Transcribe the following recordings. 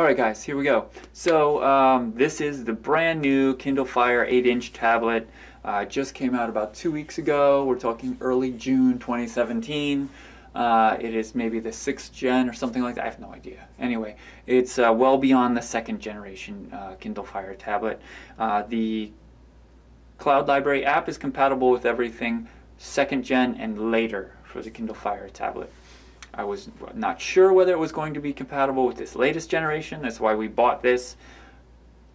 Alright guys, here we go. So um, this is the brand new Kindle Fire 8-inch tablet. Uh, just came out about two weeks ago. We're talking early June 2017. Uh, it is maybe the sixth gen or something like that. I have no idea. Anyway, it's uh, well beyond the second generation uh, Kindle Fire tablet. Uh, the Cloud Library app is compatible with everything second gen and later for the Kindle Fire tablet. I was not sure whether it was going to be compatible with this latest generation. That's why we bought this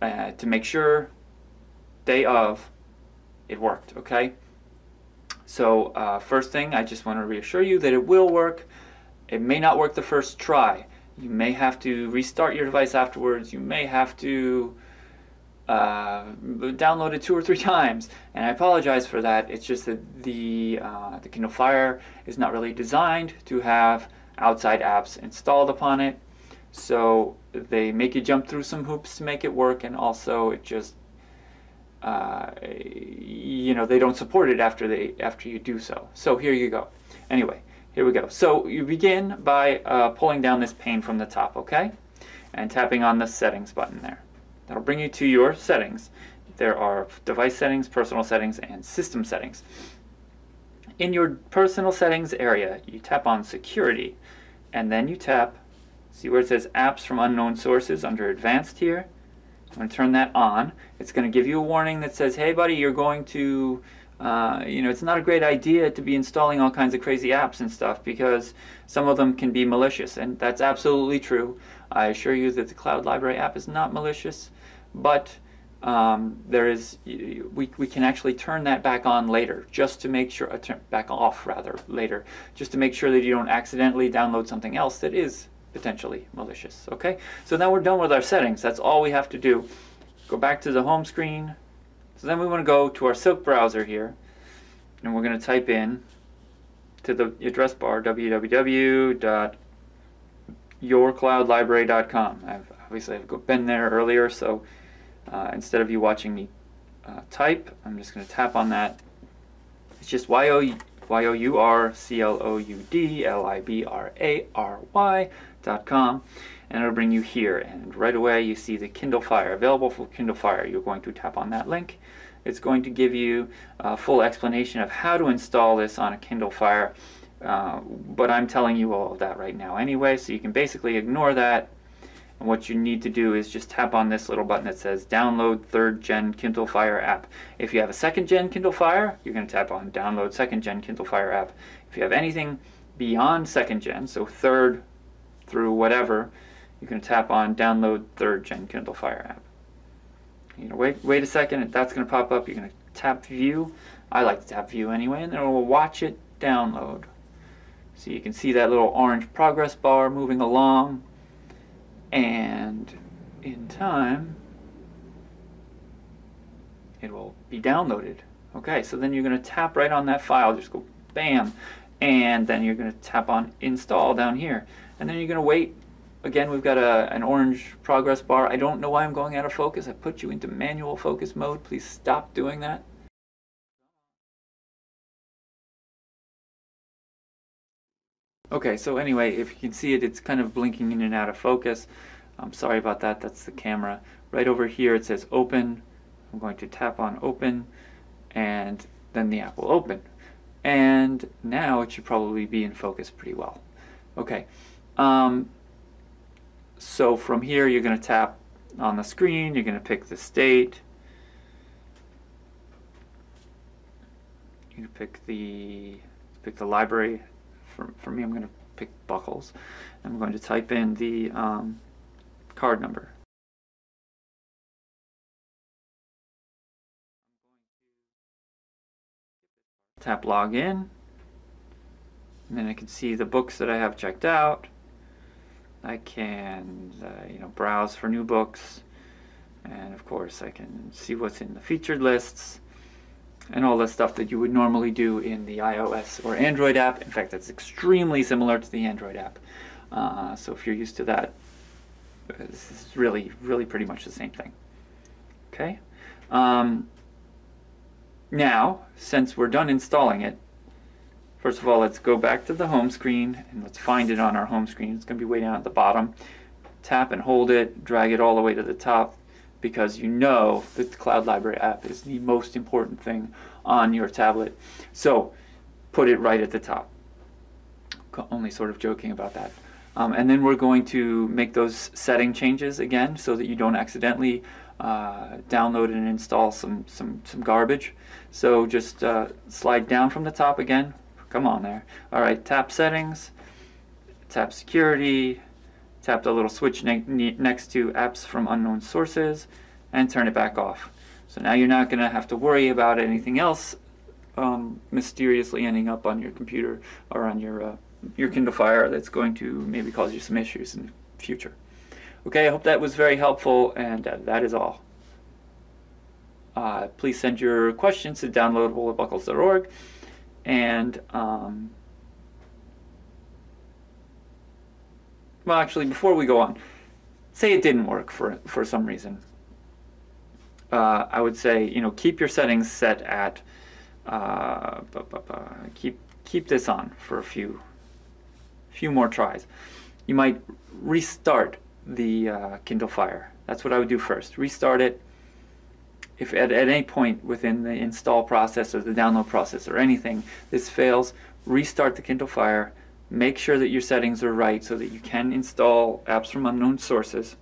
uh, to make sure day of it worked, okay? So uh, first thing, I just want to reassure you that it will work. It may not work the first try. You may have to restart your device afterwards. You may have to uh, download it two or three times, and I apologize for that. It's just that the uh, the Kindle Fire is not really designed to have outside apps installed upon it, so they make you jump through some hoops to make it work, and also it just uh, you know they don't support it after they after you do so. So here you go. Anyway, here we go. So you begin by uh, pulling down this pane from the top, okay, and tapping on the settings button there. That'll bring you to your settings. There are device settings, personal settings, and system settings. In your personal settings area, you tap on security, and then you tap, see where it says apps from unknown sources under advanced here? I'm going to turn that on. It's going to give you a warning that says, hey buddy, you're going to, uh, you know, it's not a great idea to be installing all kinds of crazy apps and stuff because some of them can be malicious, and that's absolutely true. I assure you that the Cloud Library app is not malicious but um, there is we, we can actually turn that back on later just to make sure uh, turn back off rather later just to make sure that you don't accidentally download something else that is potentially malicious okay? So now we're done with our settings. That's all we have to do. Go back to the home screen. So then we want to go to our silk browser here and we're going to type in to the address bar www.yourcloudlibrary.com I've obviously I've been there earlier so uh, instead of you watching me uh, type, I'm just going to tap on that. It's just Y-O-U-C-L-O-U-D-L-I-B-R-A-R-Y dot com and it'll bring you here and right away you see the Kindle Fire available for Kindle Fire. You're going to tap on that link. It's going to give you a full explanation of how to install this on a Kindle Fire uh, but I'm telling you all of that right now anyway so you can basically ignore that and what you need to do is just tap on this little button that says download third gen Kindle Fire app. If you have a second gen Kindle Fire, you're going to tap on download second gen Kindle Fire app. If you have anything beyond second gen, so third through whatever, you can tap on download third gen Kindle Fire app. You know, wait, wait a second, that's going to pop up. You're going to tap view. I like to tap view anyway, and then it will watch it download. So you can see that little orange progress bar moving along and in time it will be downloaded. Okay so then you're going to tap right on that file just go bam. And then you're going to tap on install down here. And then you're going to wait. Again we've got a, an orange progress bar. I don't know why I'm going out of focus. I put you into manual focus mode. Please stop doing that Okay, so anyway, if you can see it, it's kind of blinking in and out of focus. I'm sorry about that, that's the camera. Right over here it says open. I'm going to tap on open and then the app will open. And now it should probably be in focus pretty well. Okay, um, so from here you're going to tap on the screen, you're going to pick the state. You pick the pick the library for, for me, I'm going to pick BCCLS. I'm going to type in the um, card number. Tap login. And then I can see the books that I have checked out. I can, uh, you know, browse for new books. And of course, I can see what's in the featured lists and all the stuff that you would normally do in the iOS or Android app. In fact, that's extremely similar to the Android app. Uh, so if you're used to that, this is really, really pretty much the same thing. Okay. Um, now, since we're done installing it, first of all, let's go back to the home screen and let's find it on our home screen. It's going to be way down at the bottom. tap and hold it, drag it all the way to the top because you know that the Cloud Library app is the most important thing on your tablet. So put it right at the top. Only sort of joking about that. Um, and then we're going to make those setting changes again so that you don't accidentally uh, download and install some, some, some garbage. So just uh, slide down from the top again. Come on there. All right, tap settings, tap security, tap the little switch ne next to apps from unknown sources, and turn it back off. So now you're not going to have to worry about anything else um, mysteriously ending up on your computer or on your uh, your Kindle Fire that's going to maybe cause you some issues in the future. Okay, I hope that was very helpful, and uh, that is all. Uh, please send your questions to downloadable at bccls.org. And, um, well, actually, before we go on, say it didn't work for, for some reason. Uh, I would say, you know, keep your settings set at, uh, keep, keep this on for a few few more tries. You might restart the uh, Kindle Fire. That's what I would do first. Restart it. If at, at any point within the install process or the download process or anything this fails, restart the Kindle Fire. Make sure that your settings are right so that you can install apps from unknown sources.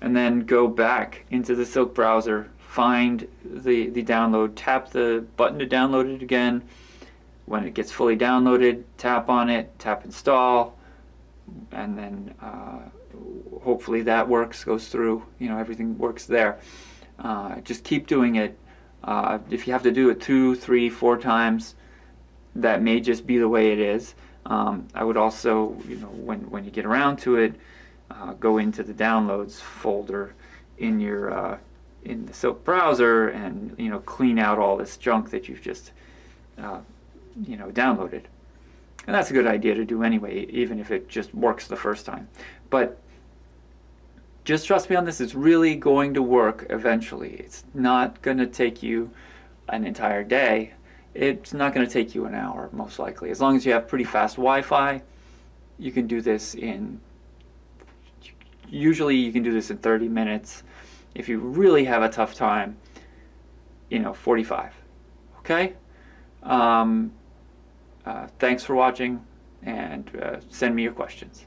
And then go back into the Silk browser, find the, the download, tap the button to download it again, when it gets fully downloaded, tap on it, tap install, and then uh, hopefully that works, goes through, you know, everything works there. Uh, just keep doing it. Uh, if you have to do it two, three, four times, that may just be the way it is. Um, I would also, you know, when, when you get around to it, uh, go into the downloads folder in your uh, in the Silk browser and you know clean out all this junk that you've just uh, you know, downloaded. And that's a good idea to do anyway, even if it just works the first time. But just trust me on this, it's really going to work eventually. It's not going to take you an entire day. It's not going to take you an hour, most likely. As long as you have pretty fast Wi-Fi, you can do this in, usually you can do this in 30 minutes. If you really have a tough time, you know, 45. Okay? Um, uh, thanks for watching and uh, send me your questions.